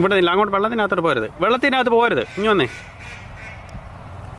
ഇവിടെ നില്ല അങ്ങോട്ട് വെള്ളത്തിനകത്തോട്ട് പോരുത്. വെള്ളത്തിനകത്ത് പോരുത്. ഇനി വന്നേ.